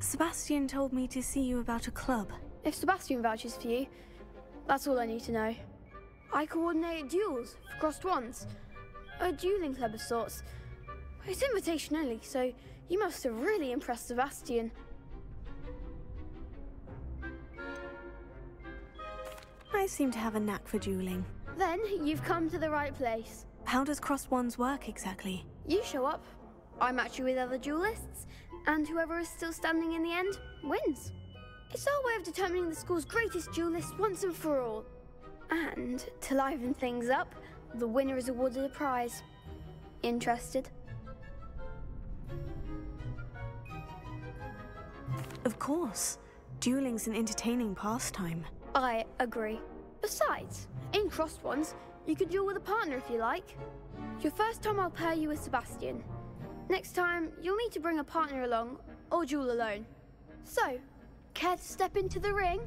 Sebastian told me to see you about a club. If Sebastian vouches for you, that's all I need to know. I coordinate duels for Crossed Wands. A dueling club of sorts. It's invitation only, so you must have really impressed Sebastian. I seem to have a knack for dueling. Then you've come to the right place. How does Crossed Wands work exactly? You show up, I match you with other duelists, and whoever is still standing in the end wins. It's our way of determining the school's greatest duelist once and for all. And to liven things up, the winner is awarded a prize. Interested? Of course. Dueling's an entertaining pastime. I agree. Besides, in Crossed Wands, you can duel with a partner if you like. Your first time I'll pair you with Sebastian. Next time, you'll need to bring a partner along, or duel alone. So, care to step into the ring?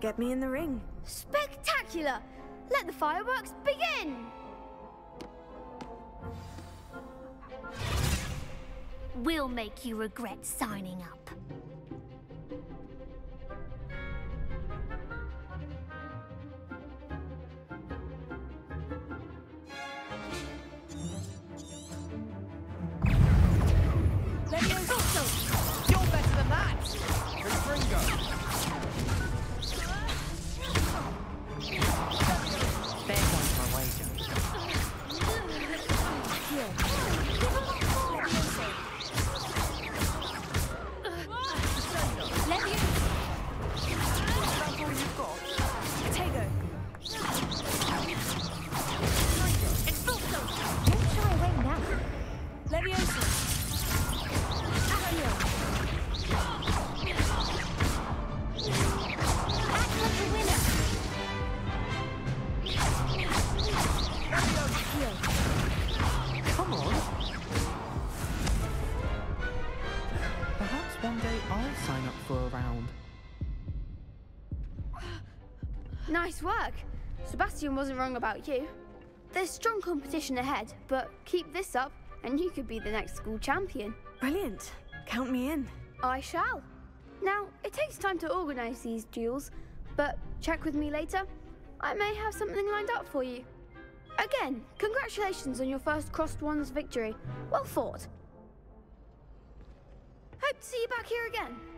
Get me in the ring. Spectacular! Let the fireworks begin! We'll make you regret signing up. Perhaps I'll sign up for a round. Nice work. Sebastian wasn't wrong about you. There's strong competition ahead, but keep this up and you could be the next school champion. Brilliant. Count me in. I shall. Now, it takes time to organise these duels, but check with me later. I may have something lined up for you. Again, congratulations on your first Crossed Wands victory. Well fought. See you back here again.